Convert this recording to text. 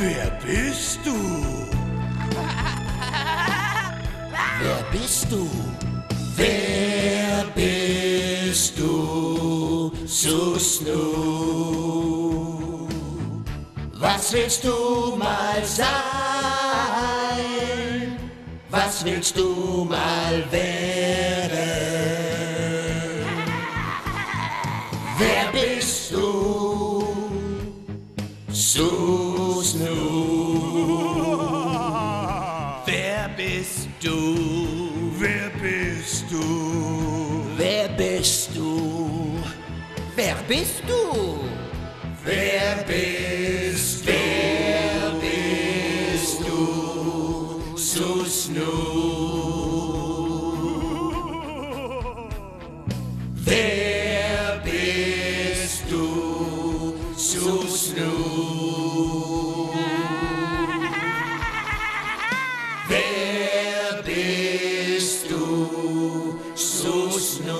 Wer bist du? Wer bist du? Wer bist du, Susnu? Was willst du mal sein? Was willst du mal werden? Wer bist du, Susnu? Wer bist du? Wer bist du? Wer bist du? Wer bist du? Wer bist du? Wer bist du? Susnu. Wer du? Susnu. Wer bist du? Susnu.